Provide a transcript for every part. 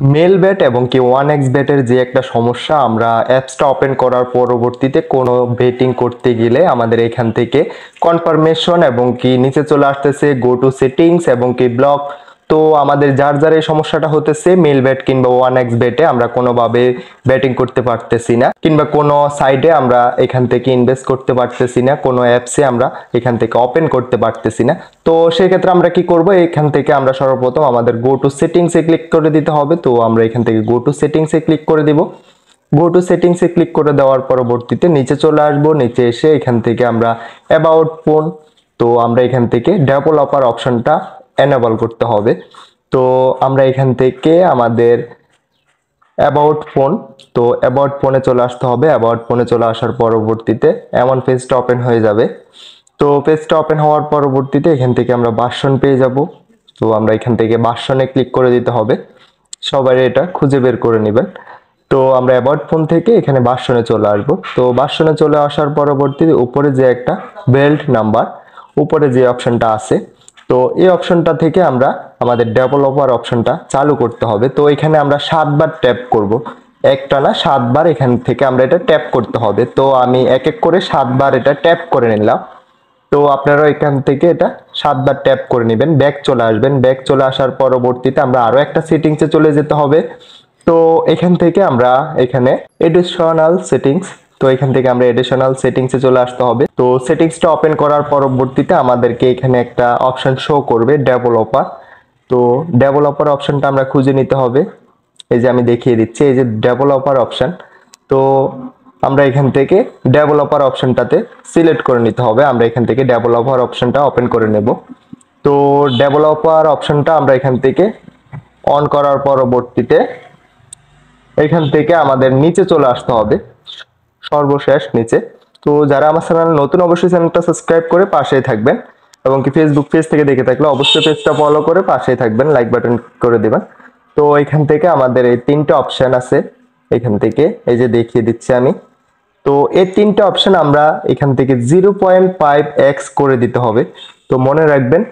Mail bat এবং কি one x ব্যাটের যে একটা সমস্যা, আমরা অ্যাপসটা ওপেন করার পরবর্তীতে কোনো বেটিং করতে গেলে আমাদের এখান থেকে কনফার্মেশন এবং কি নিচে চলে আসতেছে গো টু সেটিংস এবং কি ব্লক তো আমাদের যার যার এই সমস্যাটা হতেছে মেল ব্যাট কিংবা ওয়ান এক্স ব্যাটে আমরা কোনোভাবে ব্যাটিং করতে পারতেছি না, কিংবা কোনো সাইডে আমরা এখান থেকে ইনভেস্ট করতে পারতেছি না, কোনো অ্যাপসে আমরা এখান থেকে ওপেন করতে পারতেছি না। তো সেক্ষেত্রে আমরা কি করব? এখান থেকে আমরা সর্বপ্রথম আমাদের গো টু সেটিংসে ক্লিক করে দিতে হবে। তো আমরা এখান থেকে গো টু সেটিংসে ক্লিক করে দিব। গো টু সেটিংসে ক্লিক করে দেওয়ার পরবর্তীতে নিচে চলে আসব। নিচে এসে এখান থেকে আমরা অ্যাবাউট ফোন তো আমরা এখান থেকে ডেভেলপার অপশনটা এনেবল করতে হবে। তো আমরা এখান থেকে আমাদের অ্যাবাউট ফোন তো অ্যাবাউট ফোনে চলে আসতে হবে। অ্যাবাউট ফোনে চলে আসার পরবর্তীতে এমন পেজটা ওপেন হয়ে যাবে। তো পেজটা ওপেন হওয়ার পরবর্তীতে এখান থেকে আমরা বাসন পেয়ে যাব। তো আমরা এখান থেকে বাসনে ক্লিক করে দিতে হবে। সবাই এটা খুঁজে বের করে নেবেন। তো আমরা অ্যাবাউট ফোন থেকে এখানে বাসনে চলে আসব। তো বাসনে চলে আসার পরবর্তীতে উপরে যে একটা বেল্ট নাম্বার উপরে যে অপশনটা আছে তো এই অপশনটা থেকে আমরা আমাদের ডেভেলপার অপশনটা চালু করতে হবে। তো এখানে আমরা সাতবার ট্যাপ করব। একটা না, সাতবার এখান থেকে আমরা এটা ট্যাপ করতে হবে। তো আমি এক এক করে সাতবার এটা ট্যাপ করে নিলাম। তো আপনারা এখান থেকে এটা সাতবার ট্যাপ করে নেবেন, ব্যাক চলে আসবেন। ব্যাক চলে আসার পরবর্তীতে আমরা আরও একটা সেটিংসে চলে যেতে হবে। তো এখান থেকে আমরা এখানে এডিশনাল সেটিংস তো এখান থেকে আমরা এডিশনাল সেটিংসে চলে আসতে হবে। তো সেটিংসটা ওপেন করার পরবর্তীতে আমাদেরকে এখানে একটা অপশন শো করবে ডেভেলপার তো ডেভেলপার অপশনটা আমরা খুঁজে নিতে হবে। এই যে আমি দেখিয়ে দিচ্ছি, এই যে ডেভেলপার অপশন তো আমরা এখান থেকে ডেভেলপার অপশনটাতে সিলেক্ট করে নিতে হবে। আমরা এখান থেকে ডেভেলপার অপশনটা ওপেন করে নেব। তো ডেভেলপার অপশনটা আমরা এখান থেকে অন করার পরবর্তীতে এখান থেকে আমাদের নিচে চলে আসতে হবে। সর্বশেষ নিচে। তো যারা আমার চ্যানেল নতুন, অবশ্যই চ্যানেলটা সাবস্ক্রাইব করে পাশেই থাকবেন এবং কি ফেসবুক পেজ থেকে দেখে থাকলে অবশ্যই পেজটা ফলো করে পাশেই থাকবেন লাইক বাটন করে দেবেন। তো এখান থেকে আমাদের এই তিনটে অপশন আছে। এখান থেকে এই যে দেখিয়ে দিচ্ছি আমি। তো এই তিনটে অপশন আমরা এখান থেকে জিরো পয়েন্ট ফাইভ এক্স করে দিতে হবে। তো মনে রাখবেন,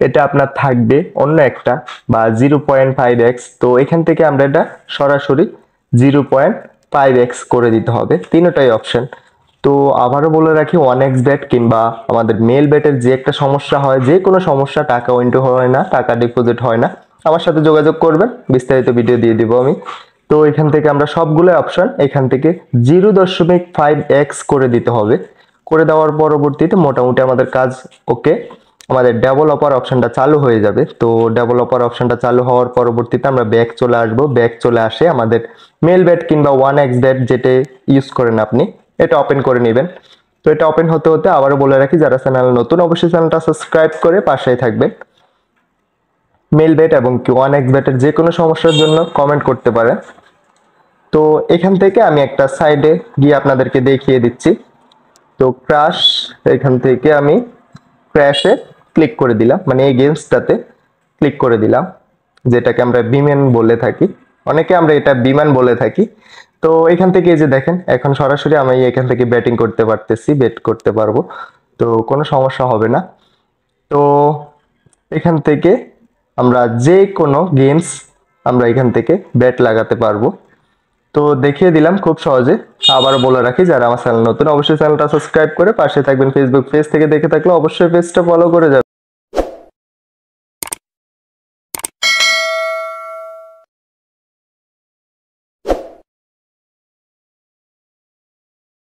এটা আপনার থাকবে অন্য একটা বা জিরো পয়েন্ট ফাইভ এক্স তো এখান থেকে আমরা এটা সরাসরি জিরো পয়েন্ট ফাইভ এক্স করে দিতে হবে, তিনটাই অপশন তো আবারও বলে রাখি ওয়ান এক্স ব্যাট কিংবা আমাদের মেল ব্যাটের যে একটা সমস্যা হয়, যে কোনো সমস্যা, টাকা উইন্ডো হয় না, টাকা ডিপোজিট হয় না। আমার সাথে যোগাযোগ করবেন, বিস্তারিত ভিডিও দিয়ে দিব আমি। তো এখান থেকে আমরা সবগুলো অপশন এখান থেকে জিরো দশমিক ফাইভ এক্স করে দিতে হবে। করে দেওয়ার পরবর্তীতে মোটামুটি আমাদের কাজ ওকে আমাদের ডেভেলপার অপশনটা চালু হয়ে যাবে। তো ডেভেলপার অপশনটা চালু হওয়ার পরবর্তীতে আমরা ব্যাক চলে আসব। ব্যাক চলে আসে আমাদের মেল ব্যাট কিংবা ওয়ান এক্স ব্যাট যেটা ইউজ করেন আপনি, এটা ওপেন করে নেবেন। তো এটা ওপেন হতে হতে আবারও বলে রাখি, যারা চ্যানেল নতুন অবশ্যই চ্যানেলটা সাবস্ক্রাইব করে পাশেই থাকবেন। মেল ব্যাট এবং কি ওয়ান এক্স ব্যাটের যে কোনো সমস্যার জন্য কমেন্ট করতে পারেন। তো এখান থেকে আমি একটা সাইডে গিয়ে আপনাদেরকে দেখিয়ে দিচ্ছি। তো ক্রাশ এখান থেকে আমি ক্র্যাশে ক্লিক করে দিলাম। মানে এই গেমসটাতে ক্লিক করে দিলাম, যেটাকে আমরা বিমেন বলে থাকি। অনেকে আমরা এটা বিমান বলে থাকি। তো এখান থেকে এই যে দেখেন, এখন সরাসরি আমি এখান থেকে ব্যাটিং করতে পারতেছি বেট করতে পারব। তো কোনো সমস্যা হবে না। তো এখান থেকে আমরা যে কোনো গেমস আমরা এখান থেকে ব্যাট লাগাতে পারব। তো দেখিয়ে দিলাম খুব সহজে। আবার বলে রাখি, যারা আমার চ্যানেল নতুন, অবশ্যই চ্যানেলটা সাবস্ক্রাইব করে পাশে থাকবেন। ফেসবুক পেজ থেকে দেখে থাকলে অবশ্যই পেজটা ফলো করে যাবেন।